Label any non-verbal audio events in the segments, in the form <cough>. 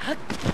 はっ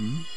Here.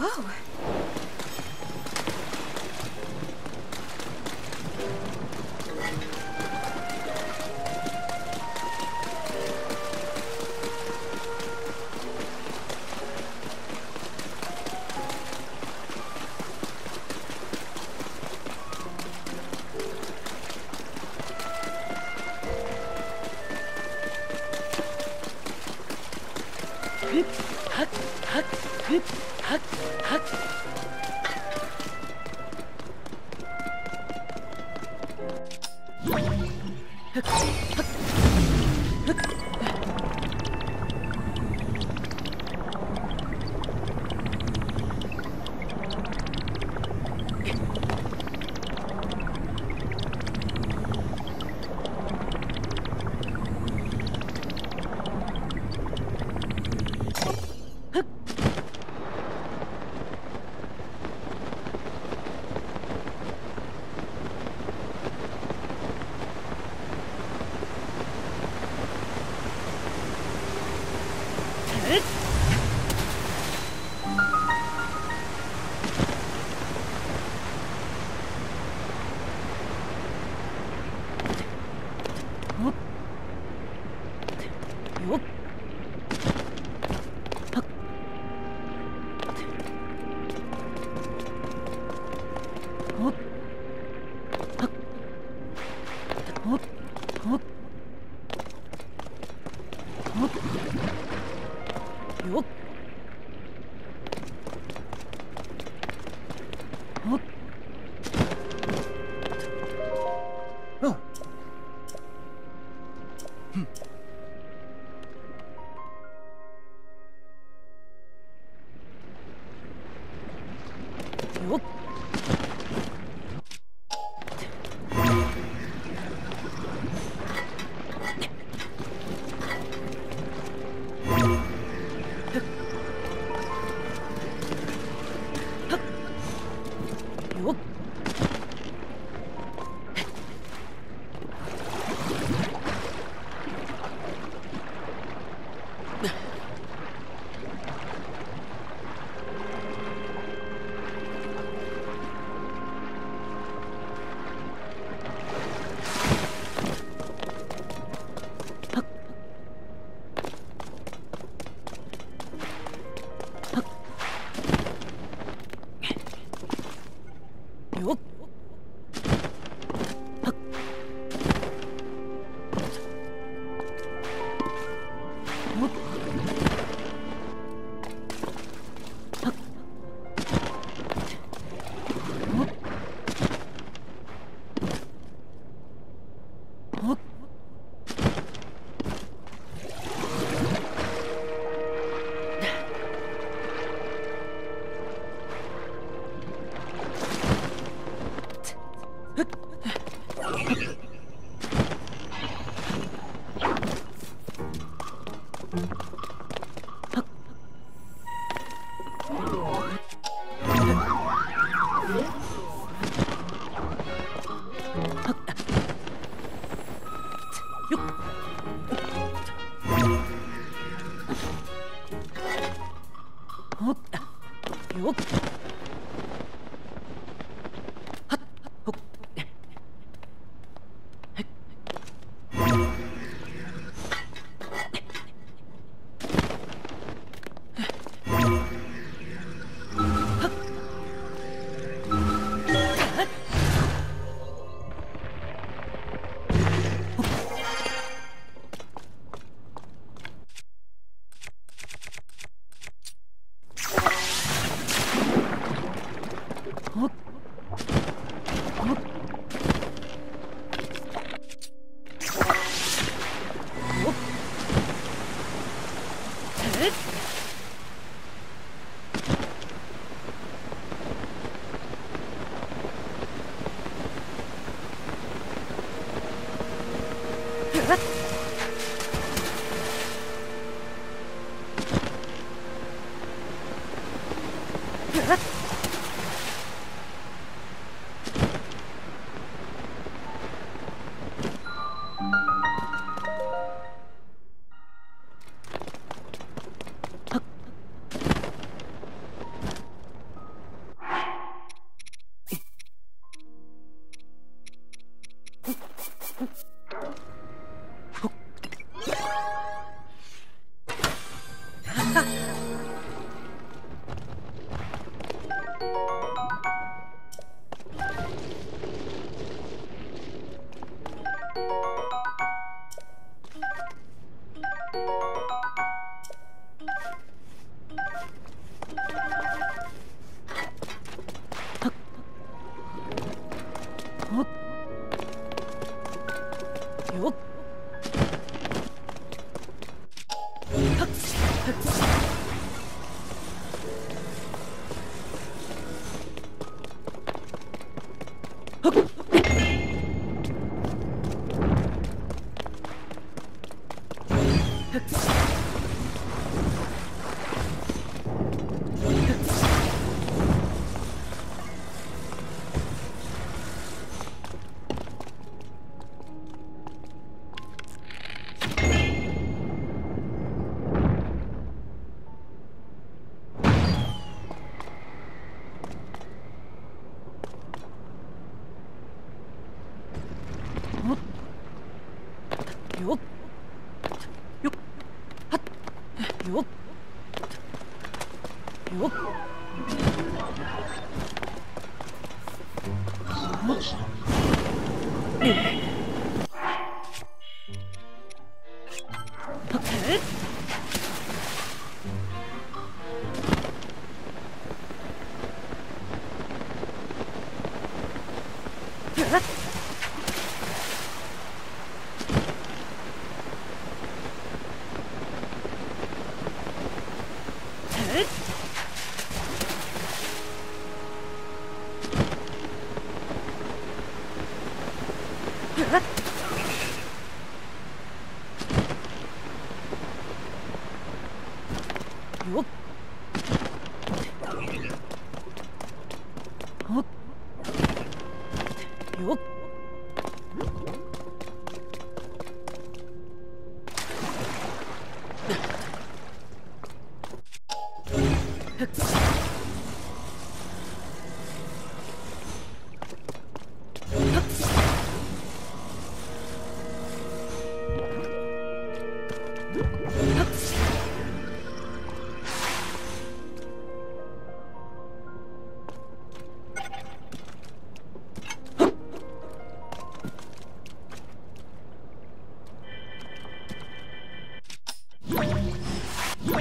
Whoa. よっ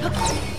Oh,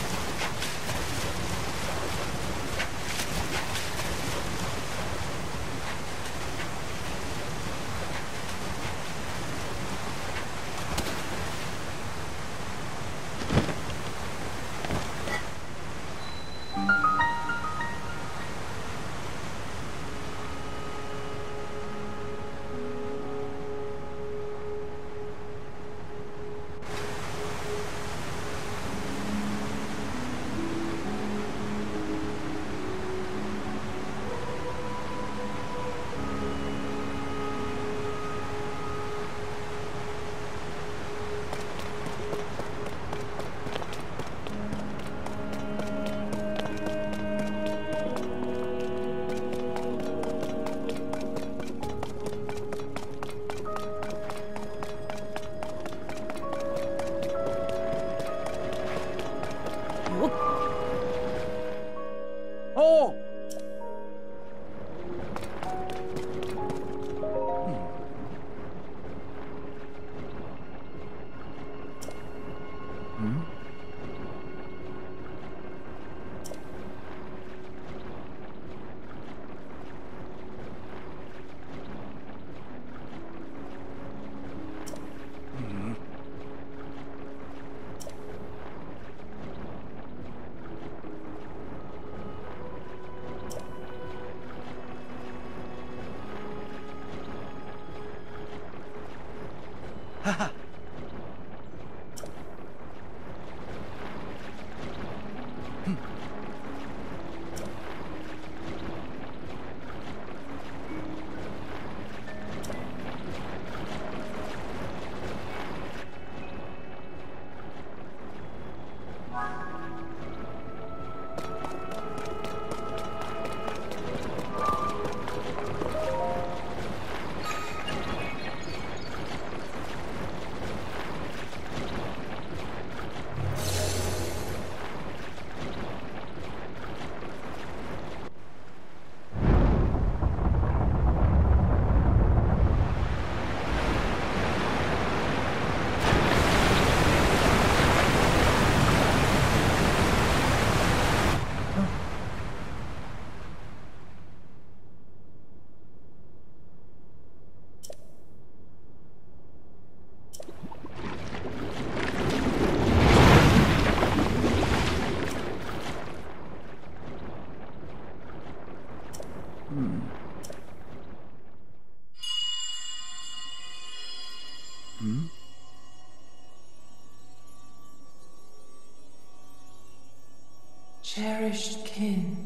Cherished kin.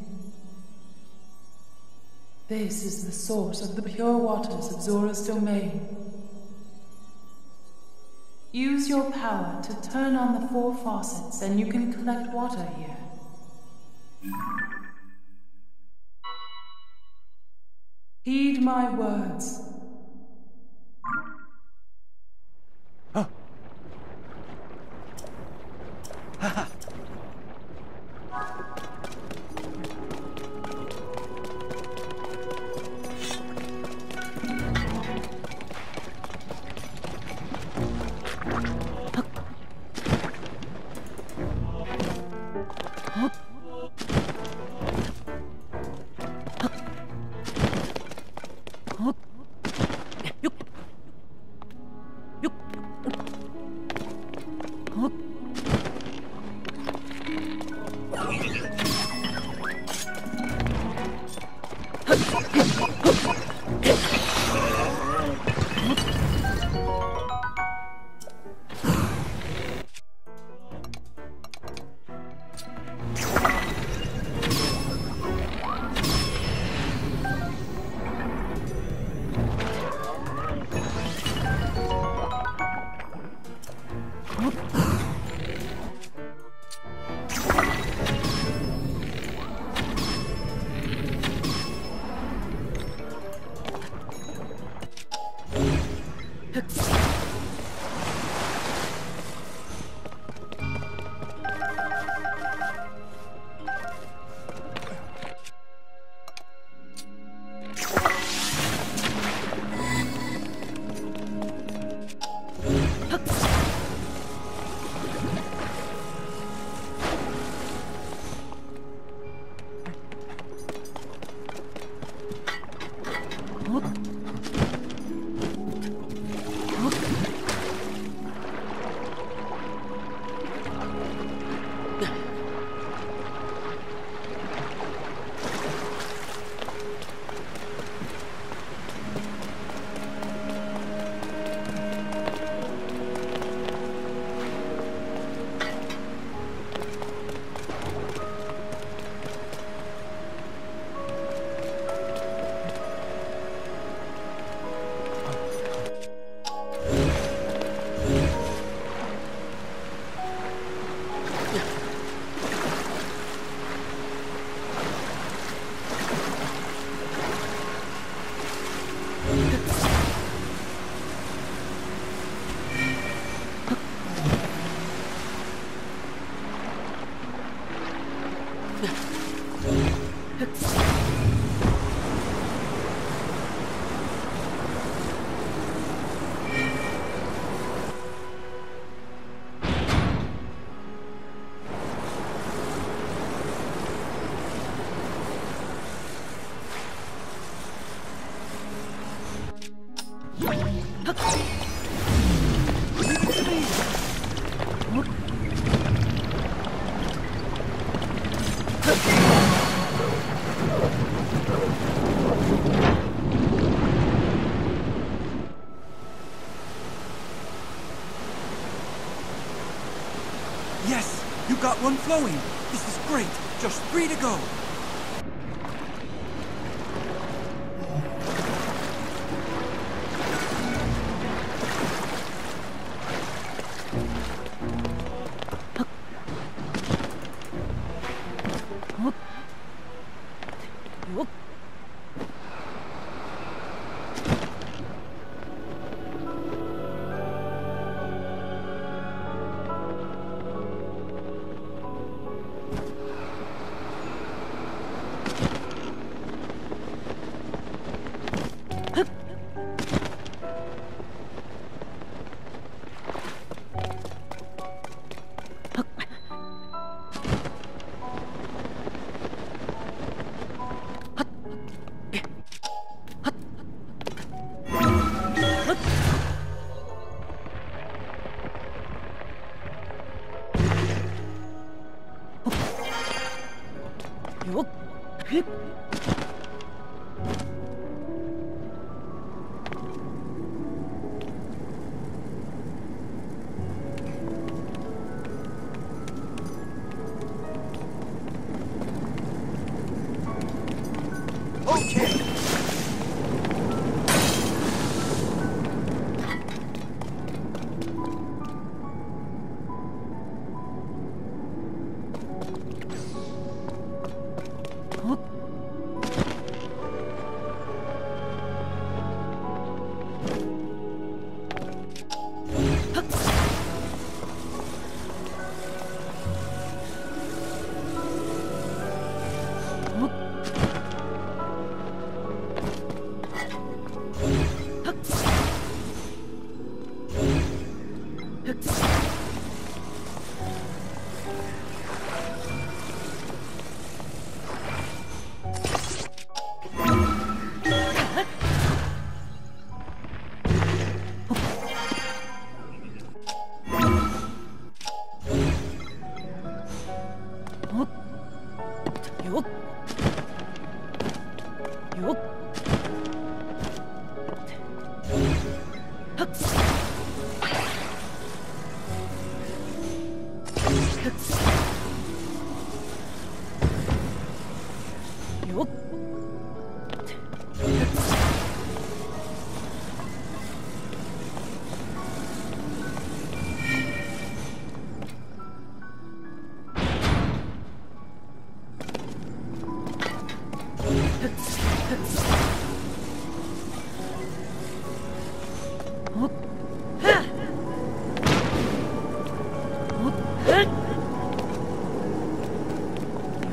This is the source of the pure waters of Zora's domain. Use your power to turn on the four faucets and you can collect water here. Heed my words. Got one flowing. This is great. Just three to go. よっ。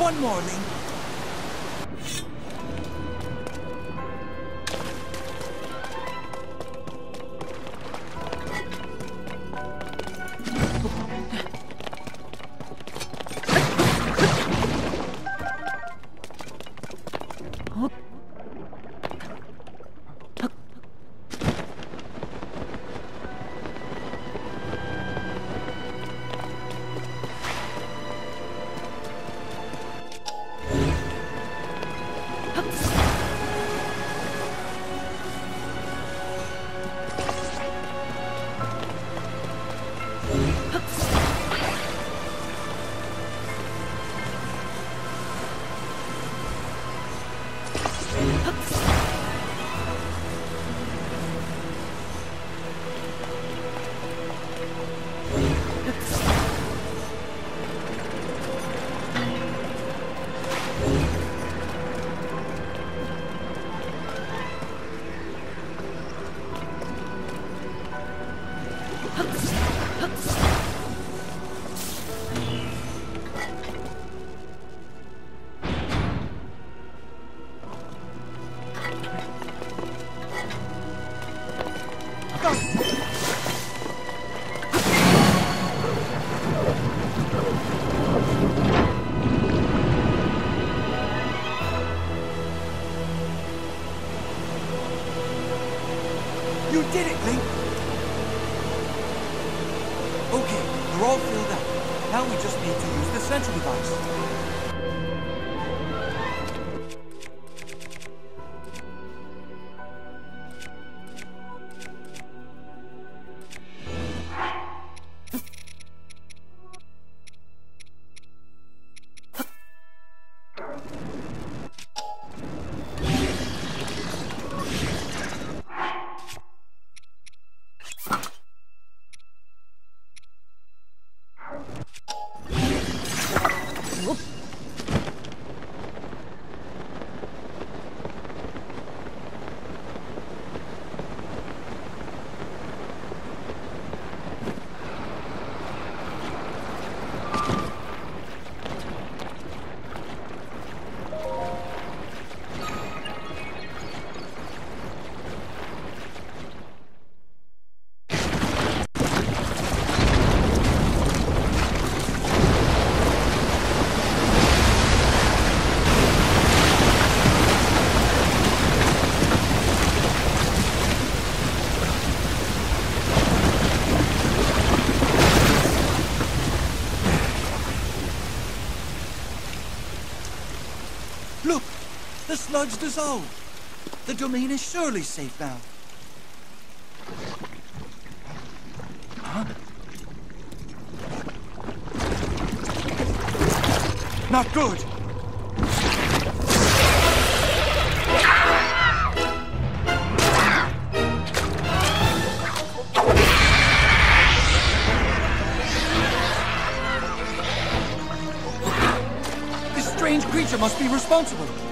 one more, Link. Sludge dissolved. The domain is surely safe now. Huh? Not good! This strange creature must be responsible.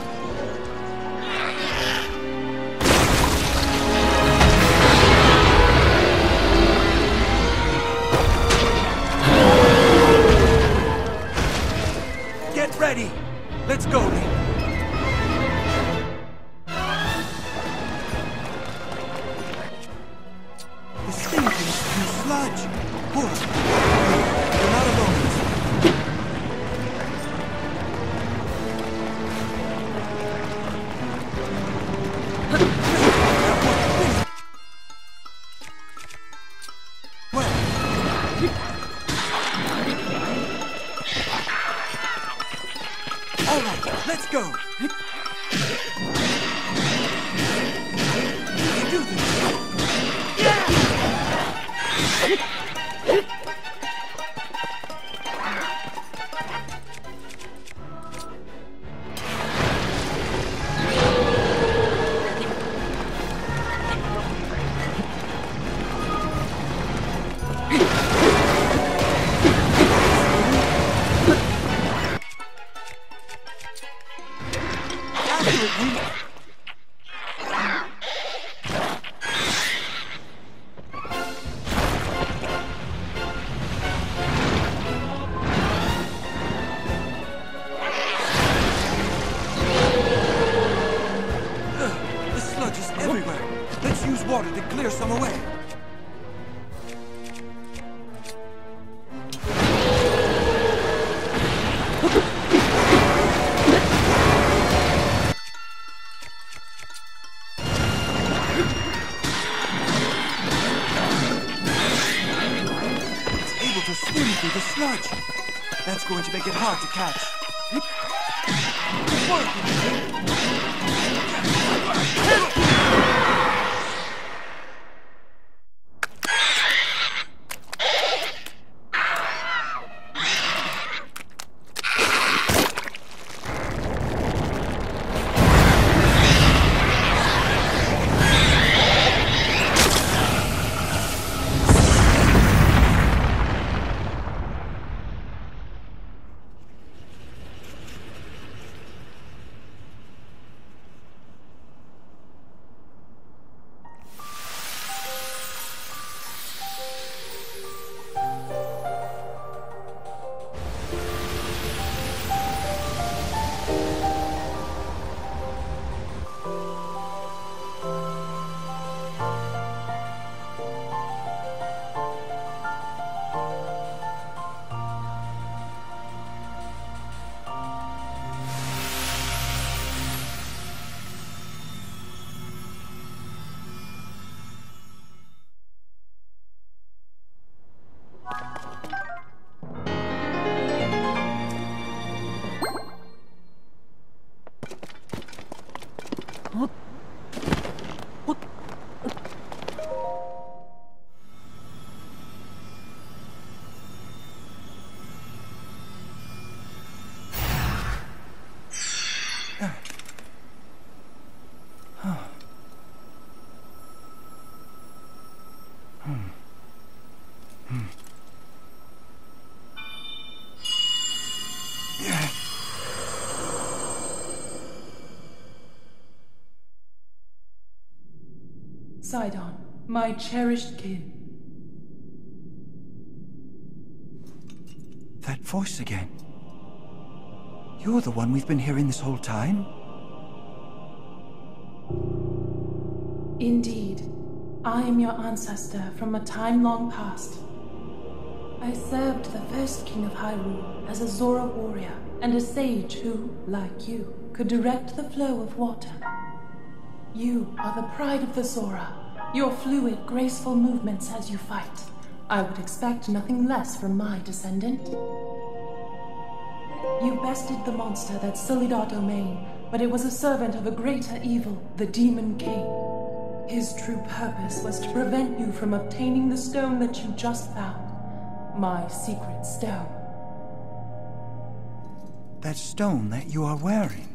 Sidon, my cherished kin. That voice again. You're the one we've been hearing this whole time? Indeed, I am your ancestor from a time long past. I served the first king of Hyrule as a Zora warrior and a sage who, like you, could direct the flow of water. You are the pride of the Zora, your fluid, graceful movements as you fight. I would expect nothing less from my descendant. You bested the monster that sullied our domain, but it was a servant of a greater evil, the Demon King. His true purpose was to prevent you from obtaining the stone that you just found. My secret stone. That stone that you are wearing?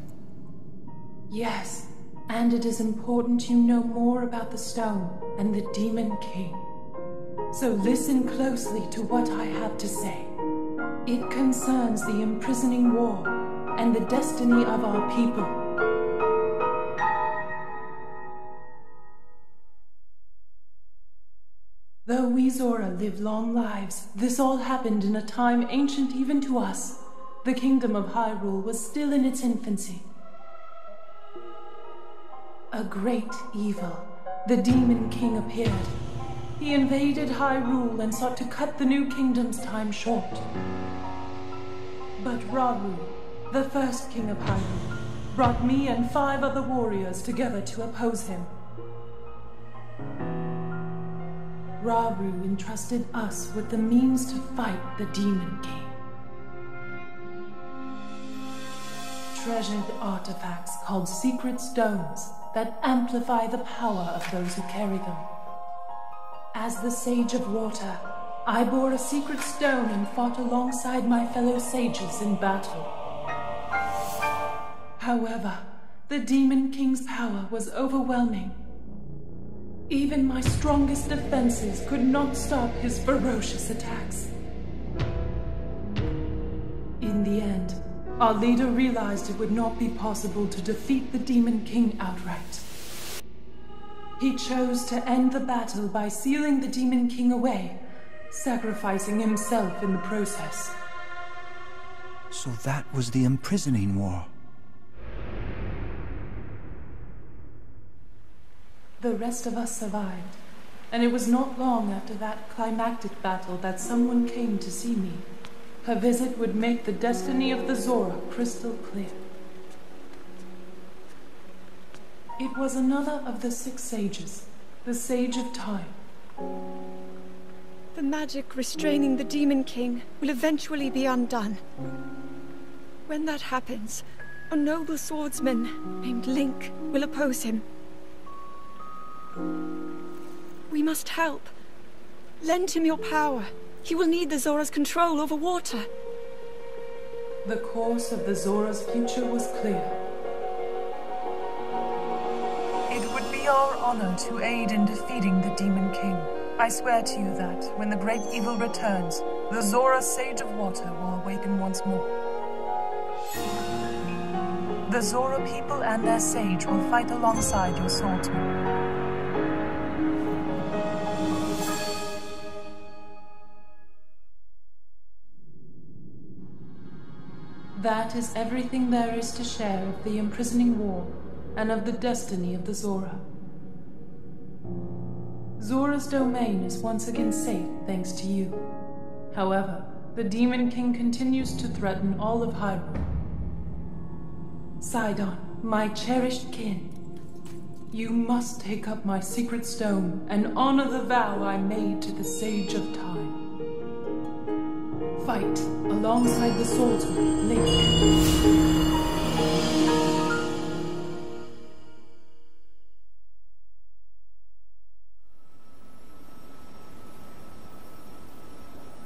Yes, and it is important you know more about the stone and the Demon King. So listen closely to what I have to say. It concerns the imprisoning war and the destiny of our people. Though we Zora live long lives, this all happened in a time ancient even to us. The kingdom of Hyrule was still in its infancy. A great evil, the Demon King appeared. He invaded Hyrule and sought to cut the new kingdom's time short. But Rauru, the first king of Hyrule, brought me and five other warriors together to oppose him. Rauru entrusted us with the means to fight the Demon King. Treasured artifacts called Secret Stones that amplify the power of those who carry them. As the Sage of Water, I bore a secret stone and fought alongside my fellow sages in battle. However, the Demon King's power was overwhelming. Even my strongest defenses could not stop his ferocious attacks. In the end, our leader realized it would not be possible to defeat the Demon King outright. He chose to end the battle by sealing the Demon King away, sacrificing himself in the process. So that was the imprisoning war. The rest of us survived, and it was not long after that climactic battle that someone came to see me. Her visit would make the destiny of the Zora crystal clear. It was another of the six sages, the Sage of Time. The magic restraining the Demon King will eventually be undone. When that happens, a noble swordsman named Link will oppose him. We must help. Lend him your power. He will need the Zora's control over water. The course of the Zora's future was clear. It would be our honor to aid in defeating the Demon King. I swear to you that, when the great evil returns, the Zora Sage of Water will awaken once more. The Zora people and their sage will fight alongside your swordsman. That is everything there is to share of the imprisoning war and of the destiny of the Zora. Zora's domain is once again safe thanks to you. However, the Demon King continues to threaten all of Hyrule. Sidon, my cherished kin, you must take up my secret stone and honor the vow I made to the Sage of Time. Fight alongside the swordsman, Link.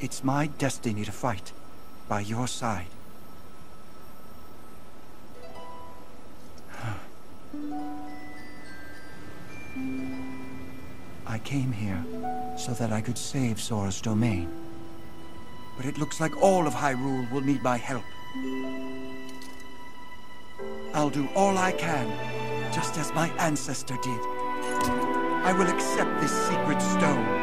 It's my destiny to fight by your side. <sighs> I came here so that I could save Zora's domain. But it looks like all of Hyrule will need my help. I'll do all I can, just as my ancestor did. I will accept this secret stone.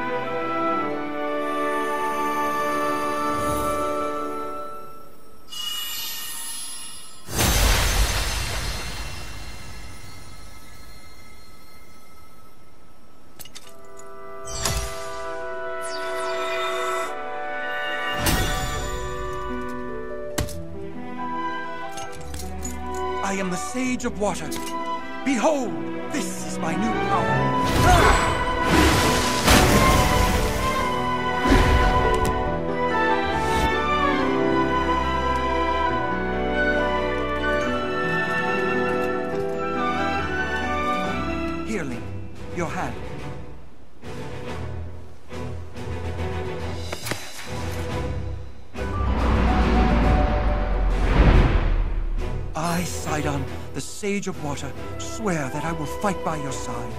I am the Sage of Water. Behold, this is my new power. I, Sage of Water, swear that I will fight by your side.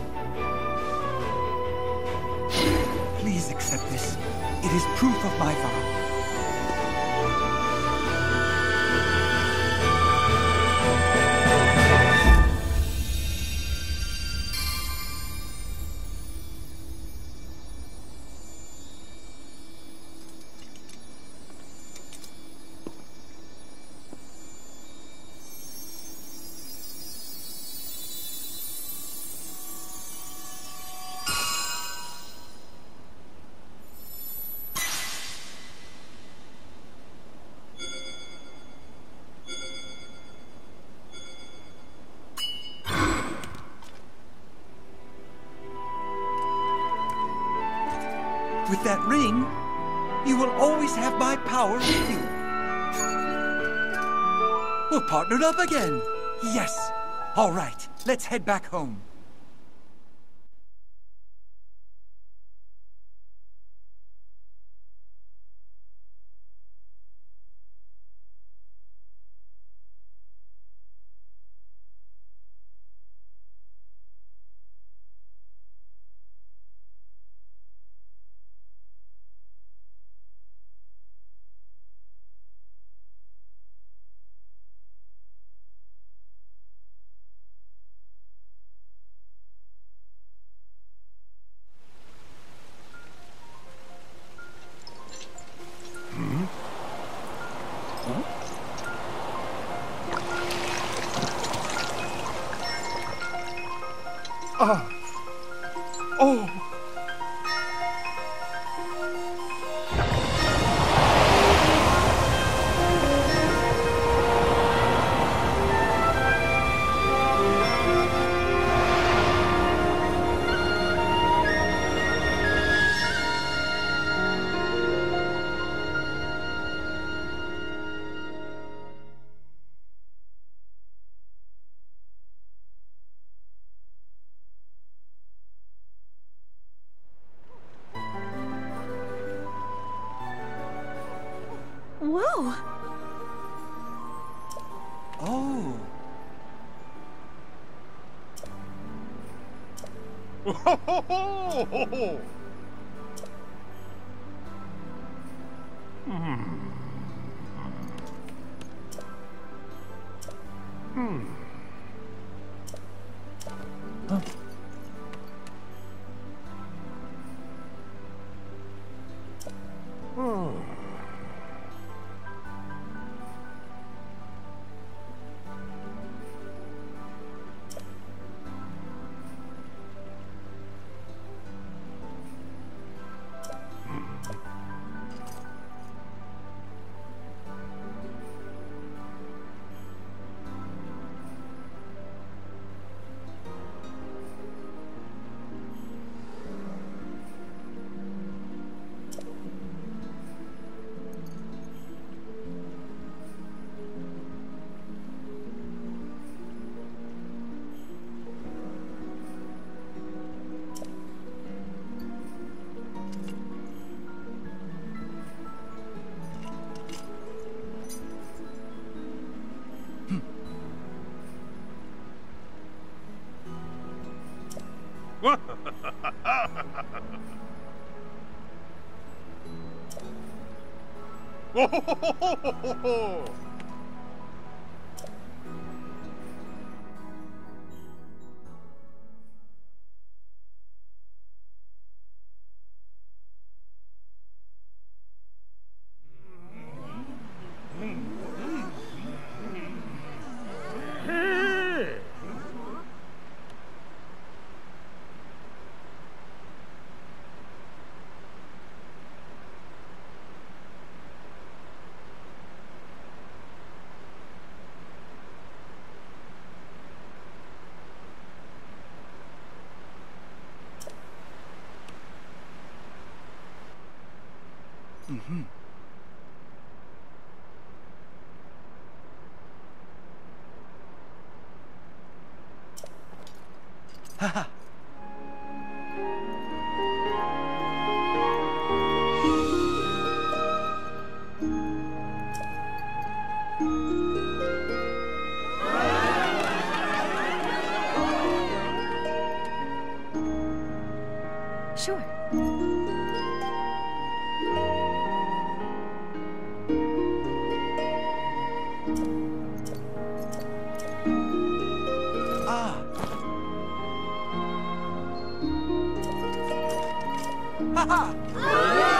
Please accept this. It is proof of my vow. We're up again. Yes. All right, let's head back home. Oh! oh, <laughs> ho, ho, ho, ho, ho, ho. 哈 <laughs> 哈